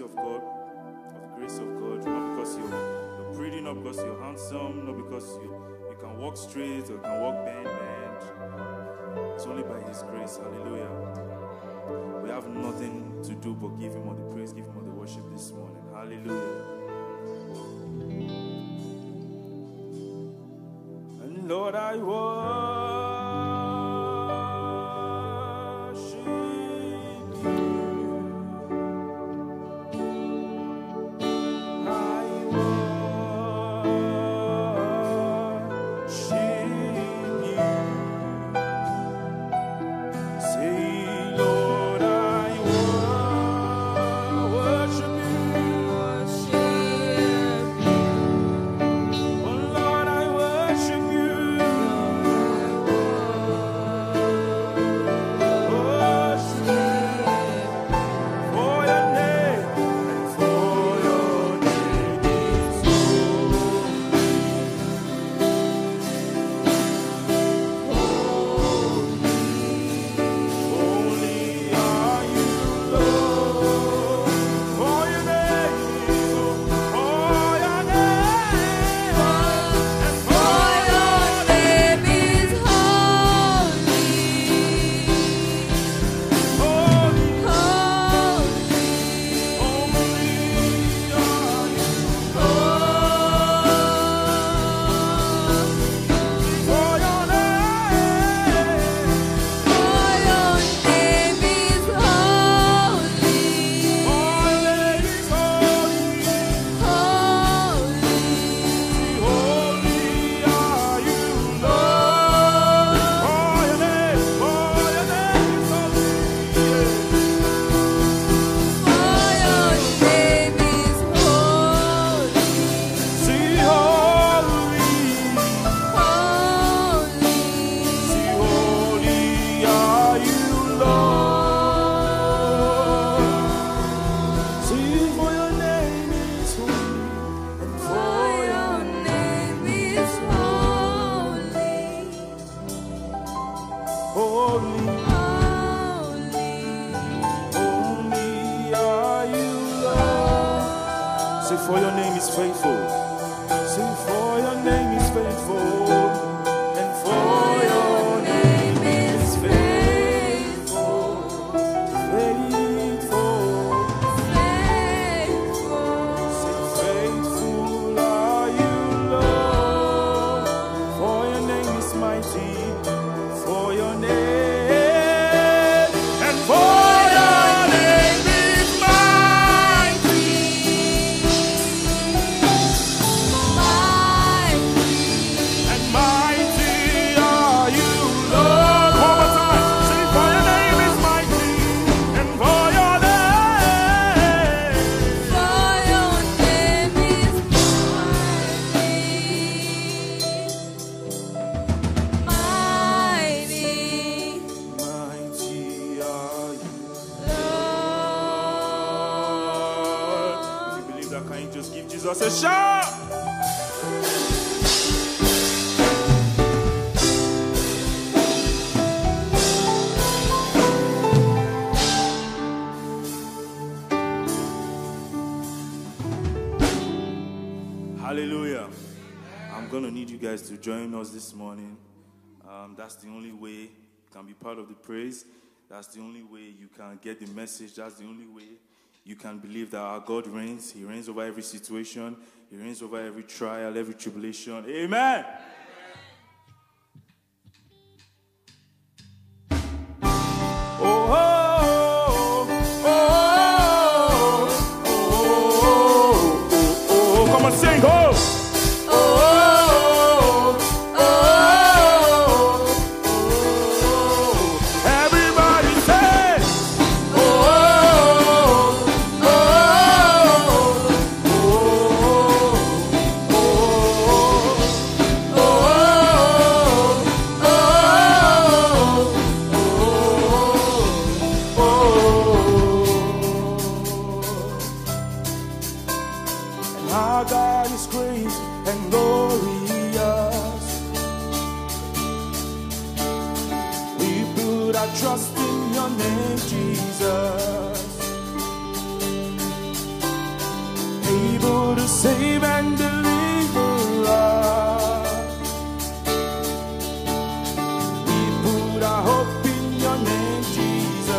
of mercy of God, of the grace of God, not because you're, you're pretty, not because you're handsome, not because you, you can walk straight or can walk bend. It's only by His grace. Hallelujah. We have nothing to do but give Him all the praise, give Him all the worship this morning. Hallelujah. And Lord, I worship guys to join us this morning. Um, that's the only way you can be part of the praise. That's the only way you can get the message. That's the only way you can believe that our God reigns. He reigns over every situation, He reigns over every trial, every tribulation. Amen. Oh, oh, oh, oh, oh, oh, oh, sing, trust in your name, Jesus. Able to save and deliver us. We put our hope in your name, Jesus.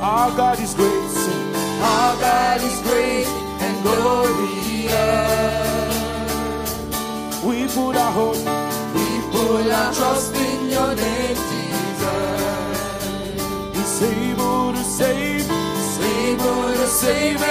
Our God is great, sing. Our God is great and glorious. We put our hope, we put our trust your name, Jesus, is able to save, able to save.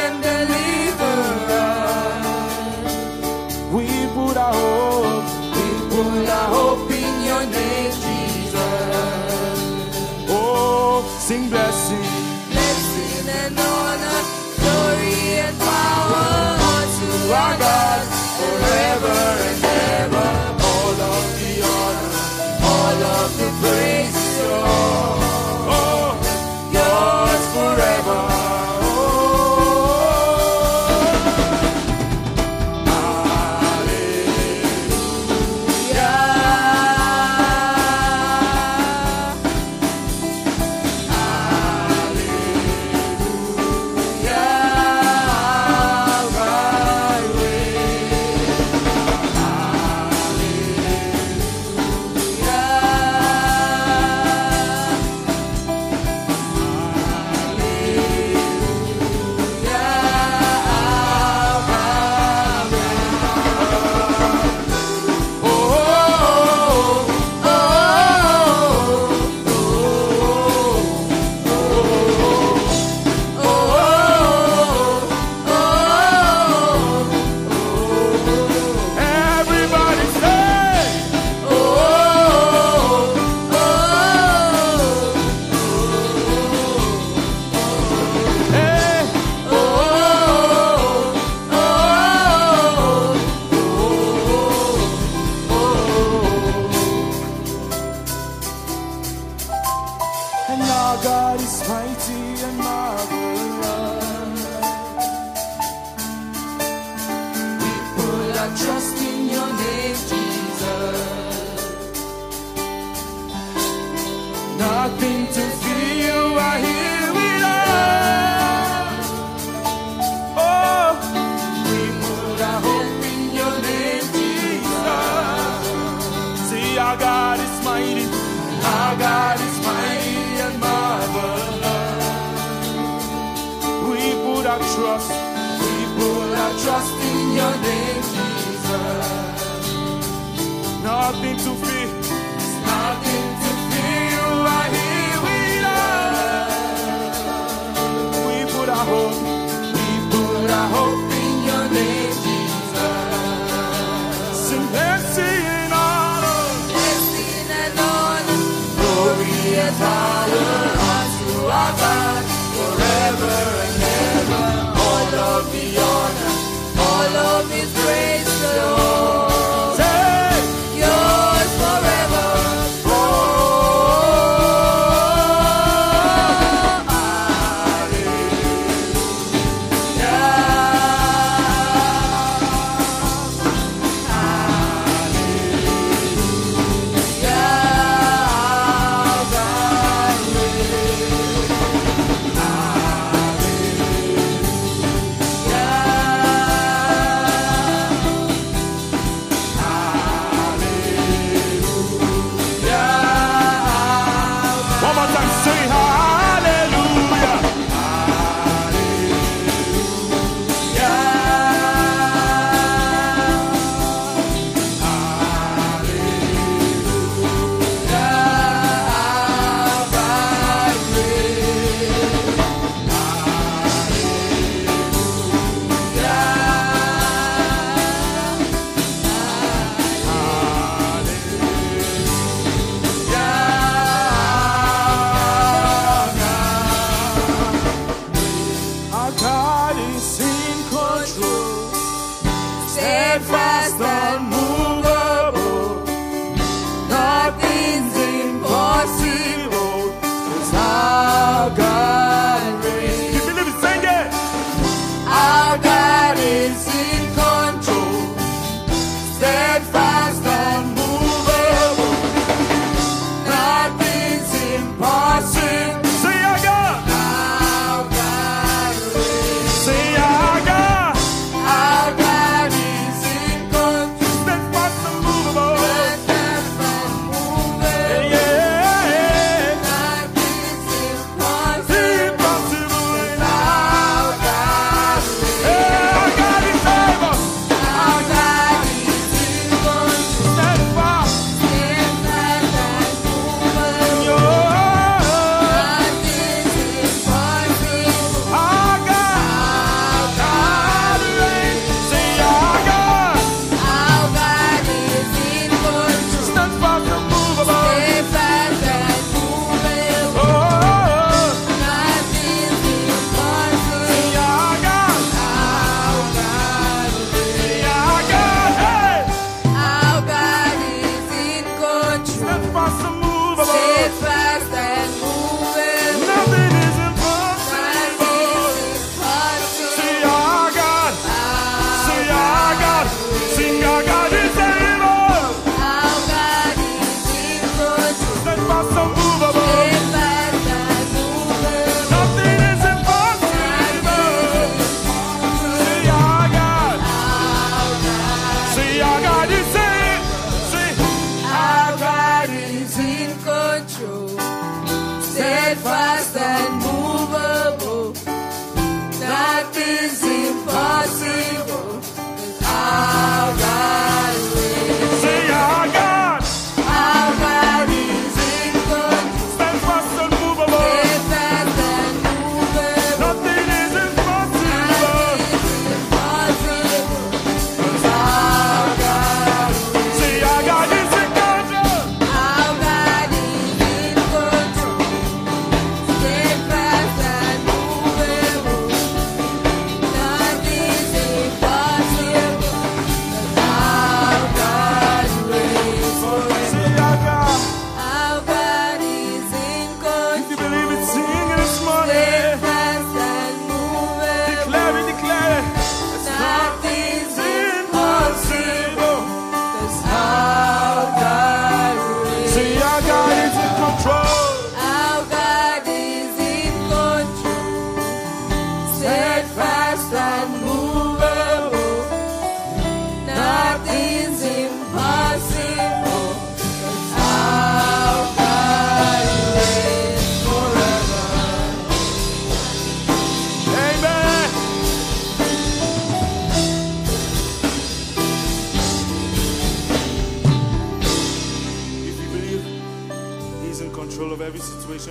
your name, Jesus. Nothing to fear. Nothing to fear. We put our hope. We put our hope.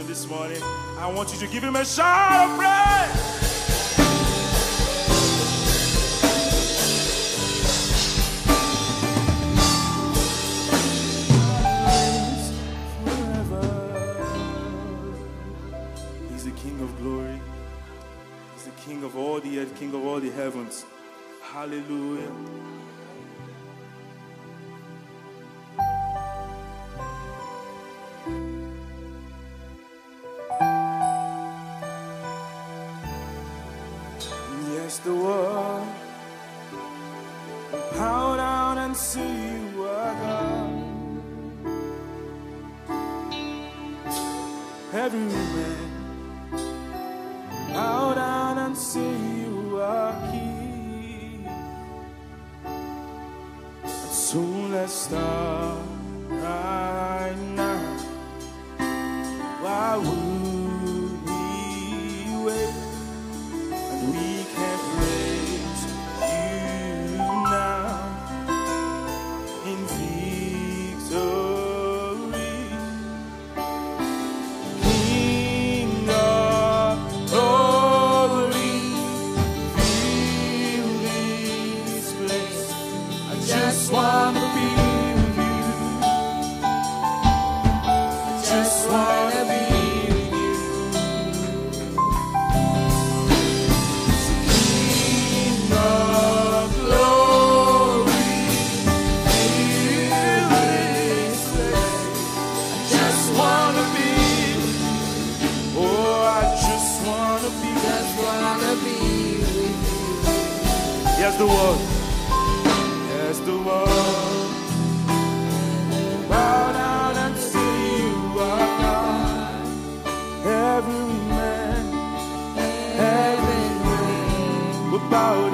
this morning, I want you to give him a shout of praise. King of all the earth, King of all the heavens. Hallelujah. see you again. Every woman, bow down and see you again. So let's start right now. Why would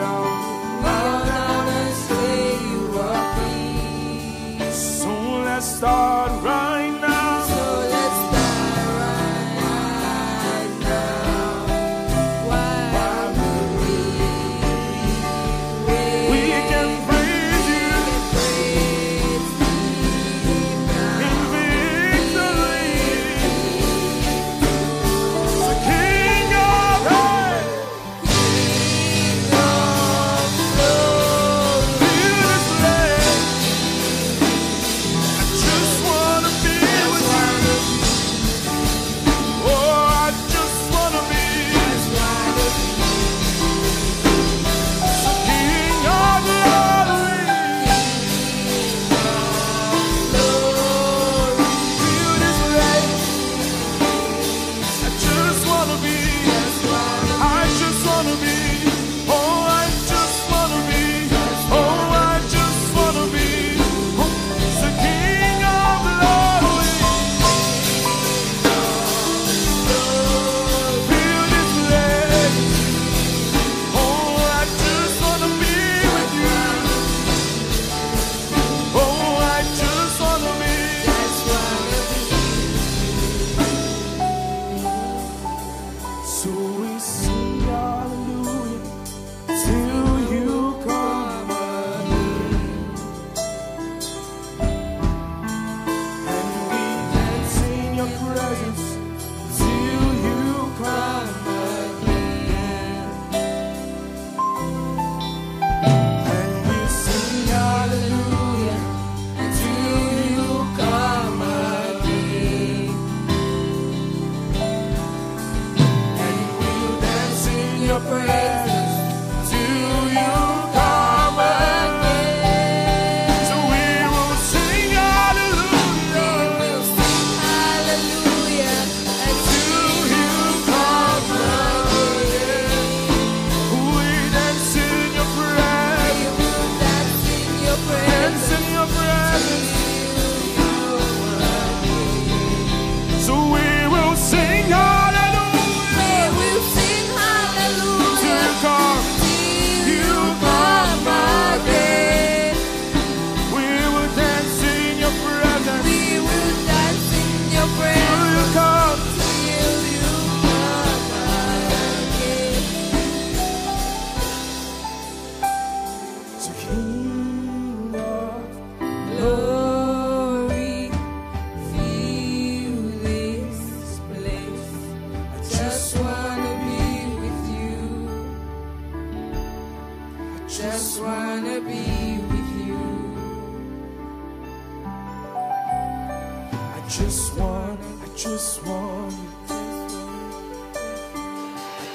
down. Let's start running.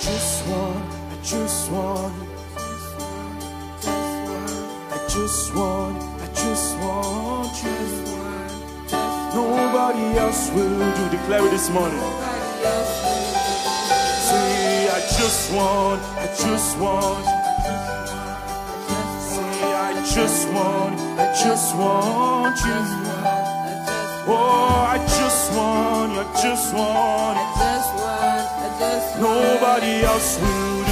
just want, I just want I just want, I just want you Nobody else will do, declare it this morning. Say, I just want, I just want Say, I just want, I just want you. Oh, I just want you, I just want it. I just want, I just want. Nobody else would.